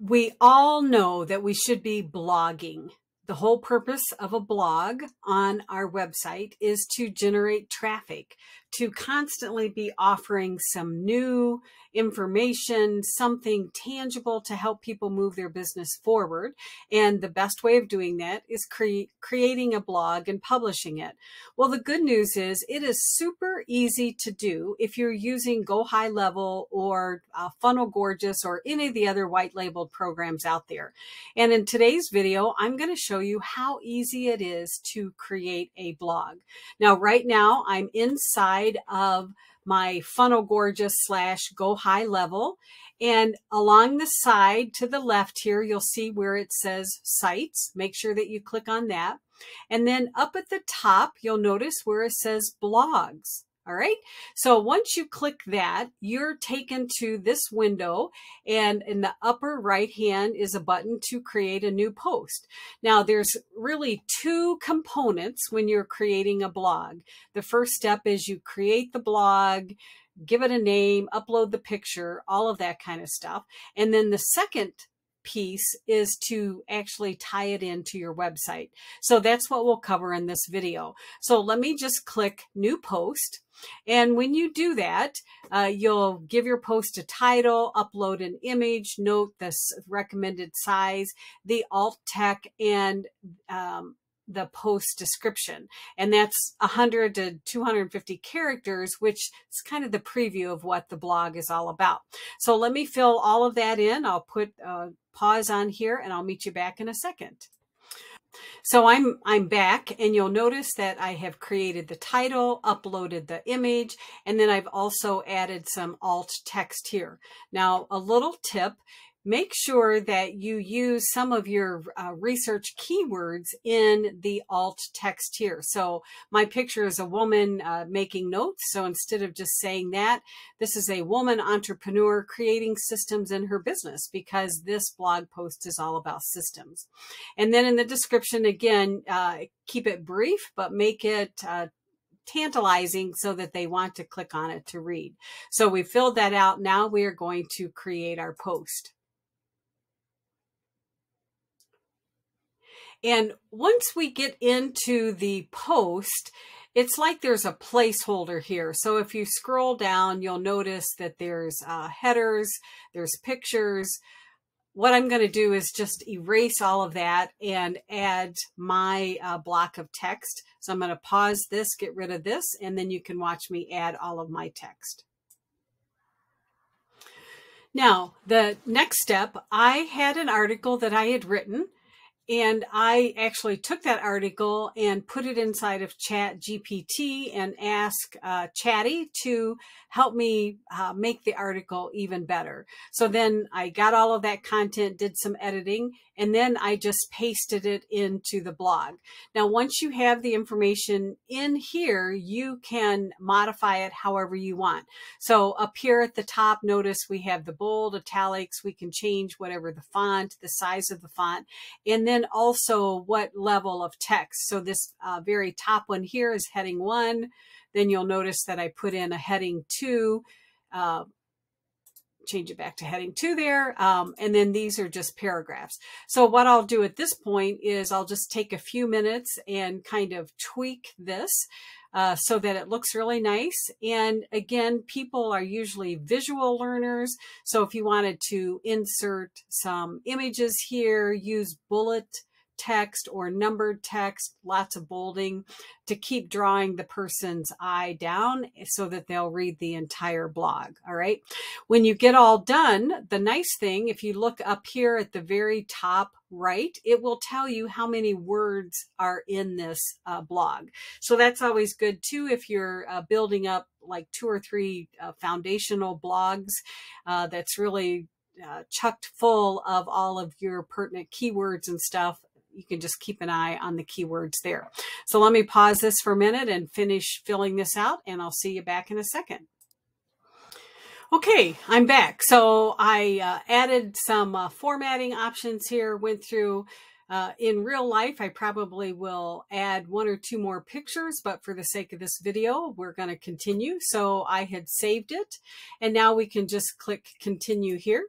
We all know that we should be blogging. The whole purpose of a blog on our website is to generate traffic, to constantly be offering some new information, something tangible to help people move their business forward. And the best way of doing that is cre- creating a blog and publishing it. Well, the good news is it is super easy to do if you're using Go High Level or uh, Funnel Gorgeous or any of the other white labeled programs out there. And in today's video, I'm going to show you how easy it is to create a blog. Now, right now, I'm inside of my Funnel Gorgeous slash Go High Level. And along the side to the left here, you'll see where it says sites. Make sure that you click on that. And then up at the top, you'll notice where it says blogs. All right. So once you click that, you're taken to this window and in the upper right hand is a button to create a new post. Now there's really two components when you're creating a blog. The first step is you create the blog, give it a name, upload the picture, all of that kind of stuff. And then the second piece is to actually tie it into your website. So that's what we'll cover in this video. So let me just click new post. And when you do that, uh, you'll give your post a title, upload an image, note the recommended size, the alt text, and um, the post description. And that's 100 to 250 characters, which is kind of the preview of what the blog is all about. So let me fill all of that in. I'll put a pause on here and I'll meet you back in a second. So I'm I'm back and you'll notice that I have created the title, uploaded the image, and then I've also added some alt text here. Now, a little tip, make sure that you use some of your uh, research keywords in the alt text here. So my picture is a woman uh, making notes. So instead of just saying that, this is a woman entrepreneur creating systems in her business because this blog post is all about systems. And then in the description, again, uh, keep it brief, but make it uh, tantalizing so that they want to click on it to read. So we filled that out. Now we are going to create our post. And once we get into the post, it's like there's a placeholder here. So if you scroll down, you'll notice that there's uh, headers, there's pictures. What I'm going to do is just erase all of that and add my uh, block of text. So I'm going to pause this, get rid of this, and then you can watch me add all of my text. Now, the next step, I had an article that I had written and I actually took that article and put it inside of Chat GPT and asked uh, Chatty to help me uh, make the article even better. So then I got all of that content, did some editing, and then I just pasted it into the blog. Now, once you have the information in here, you can modify it however you want. So up here at the top, notice we have the bold, italics. We can change whatever the font, the size of the font, and then also what level of text. So this uh, very top one here is heading one. Then you'll notice that I put in a heading two. Uh, change it back to heading two there. Um, and then these are just paragraphs. So what I'll do at this point is I'll just take a few minutes and kind of tweak this uh, so that it looks really nice. And again, people are usually visual learners. So if you wanted to insert some images here, use bullet text or numbered text, lots of bolding to keep drawing the person's eye down so that they'll read the entire blog. All right. When you get all done, the nice thing, if you look up here at the very top right, it will tell you how many words are in this uh, blog. So that's always good too if you're uh, building up like two or three uh, foundational blogs uh, that's really uh, chucked full of all of your pertinent keywords and stuff you can just keep an eye on the keywords there. So let me pause this for a minute and finish filling this out and I'll see you back in a second. Okay, I'm back. So I uh, added some uh, formatting options here, went through uh, in real life, I probably will add one or two more pictures, but for the sake of this video, we're going to continue. So I had saved it and now we can just click continue here.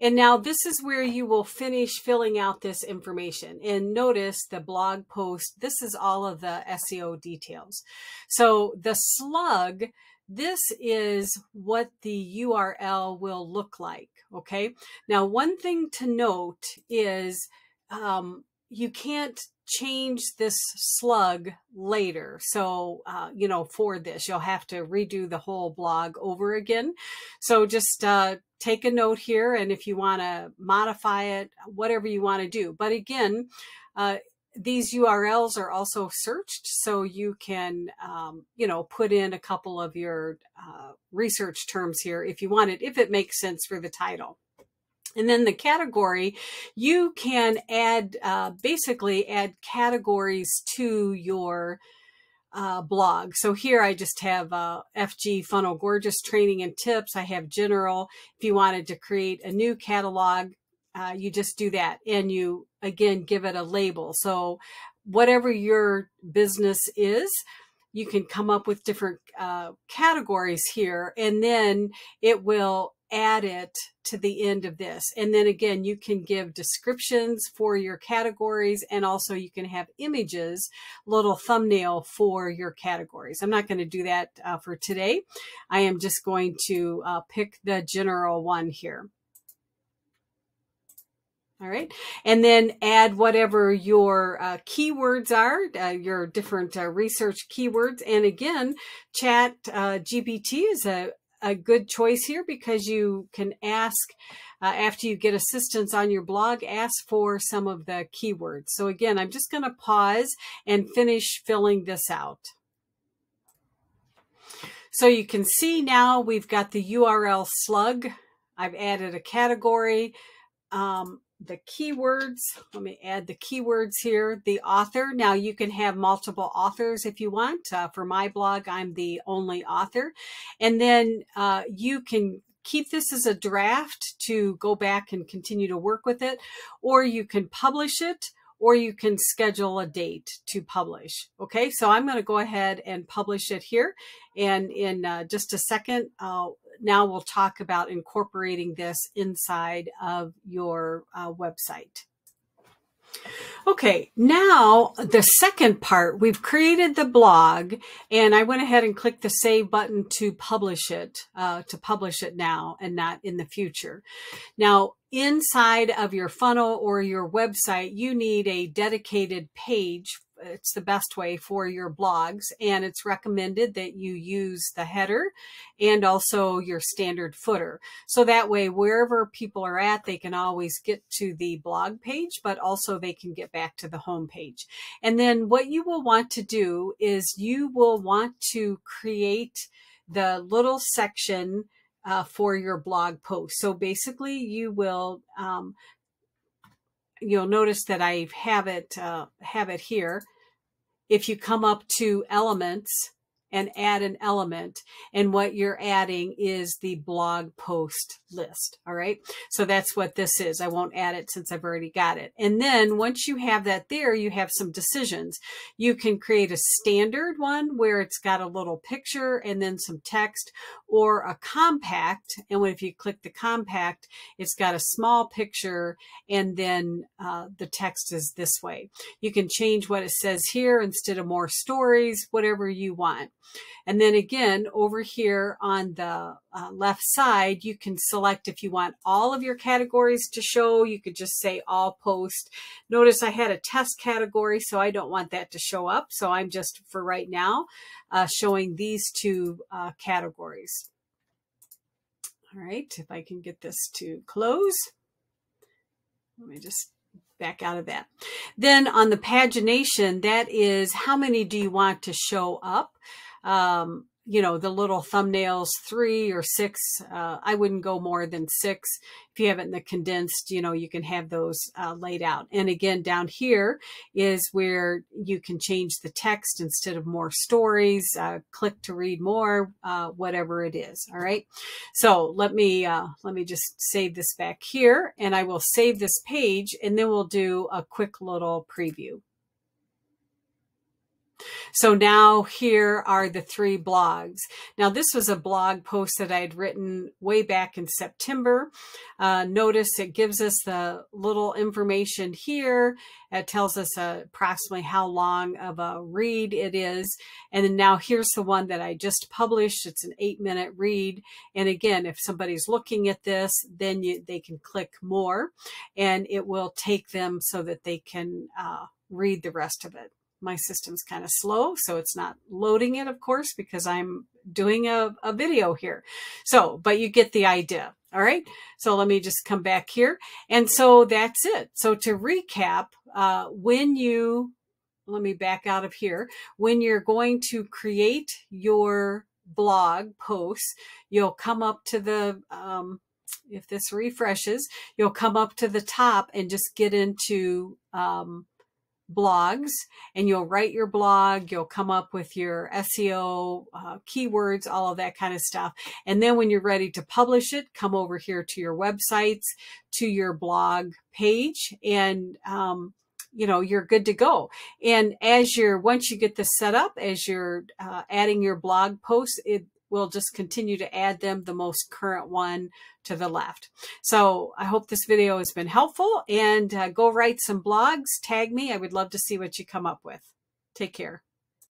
And now this is where you will finish filling out this information. And notice the blog post, this is all of the SEO details. So the slug, this is what the URL will look like. Okay. Now, one thing to note is um, you can't change this slug later. So, uh, you know, for this, you'll have to redo the whole blog over again. So just uh, take a note here. And if you want to modify it, whatever you want to do. But again, uh, these URLs are also searched, so you can, um, you know, put in a couple of your uh, research terms here if you want it, if it makes sense for the title. And then the category, you can add, uh, basically add categories to your uh, blog. So here I just have uh, FG Funnel Gorgeous Training and Tips. I have General. If you wanted to create a new catalog, uh, you just do that and you, again, give it a label. So whatever your business is, you can come up with different uh, categories here and then it will add it to the end of this. And then again, you can give descriptions for your categories and also you can have images, little thumbnail for your categories. I'm not going to do that uh, for today. I am just going to uh, pick the general one here. All right. And then add whatever your uh, keywords are, uh, your different uh, research keywords. And again, chat uh, GPT is a, a good choice here because you can ask uh, after you get assistance on your blog, ask for some of the keywords. So again, I'm just going to pause and finish filling this out. So you can see now we've got the URL slug. I've added a category. Um, the keywords. Let me add the keywords here. The author. Now you can have multiple authors if you want. Uh, for my blog, I'm the only author. And then uh, you can keep this as a draft to go back and continue to work with it, or you can publish it or you can schedule a date to publish. Okay, so I'm going to go ahead and publish it here. And in uh, just a second, uh, now we'll talk about incorporating this inside of your uh, website. Okay, now the second part, we've created the blog and I went ahead and clicked the save button to publish it, uh, to publish it now and not in the future. Now, inside of your funnel or your website, you need a dedicated page it's the best way for your blogs and it's recommended that you use the header and also your standard footer. So that way wherever people are at they can always get to the blog page but also they can get back to the home page. And then what you will want to do is you will want to create the little section uh, for your blog post. So basically you will um, you'll notice that I have it, uh, have it here if you come up to elements and add an element. And what you're adding is the blog post list. All right. So that's what this is. I won't add it since I've already got it. And then once you have that there, you have some decisions. You can create a standard one where it's got a little picture and then some text or a compact. And if you click the compact, it's got a small picture and then uh, the text is this way. You can change what it says here instead of more stories, whatever you want. And then again, over here on the uh, left side, you can select if you want all of your categories to show. You could just say all post. Notice I had a test category, so I don't want that to show up. So I'm just, for right now, uh, showing these two uh, categories. All right, if I can get this to close. Let me just back out of that. Then on the pagination, that is how many do you want to show up? Um, you know, the little thumbnails, three or six. Uh, I wouldn't go more than six. If you have it in the condensed, you know, you can have those uh, laid out. And again, down here is where you can change the text instead of more stories, uh, click to read more, uh, whatever it is. All right. So let me, uh, let me just save this back here and I will save this page and then we'll do a quick little preview. So now here are the three blogs. Now this was a blog post that I had written way back in September. Uh, notice it gives us the little information here. It tells us uh, approximately how long of a read it is. And then now here's the one that I just published. It's an eight minute read. And again, if somebody's looking at this, then you, they can click more and it will take them so that they can uh, read the rest of it my system's kind of slow, so it's not loading it, of course, because I'm doing a, a video here. So, but you get the idea. All right. So let me just come back here. And so that's it. So to recap, uh, when you, let me back out of here, when you're going to create your blog posts, you'll come up to the, um, if this refreshes, you'll come up to the top and just get into, um, blogs and you'll write your blog, you'll come up with your SEO uh, keywords, all of that kind of stuff. And then when you're ready to publish it, come over here to your websites, to your blog page and, um, you know, you're good to go. And as you're, once you get this set up, as you're uh, adding your blog posts, it we'll just continue to add them the most current one to the left. So I hope this video has been helpful and uh, go write some blogs, tag me. I would love to see what you come up with. Take care.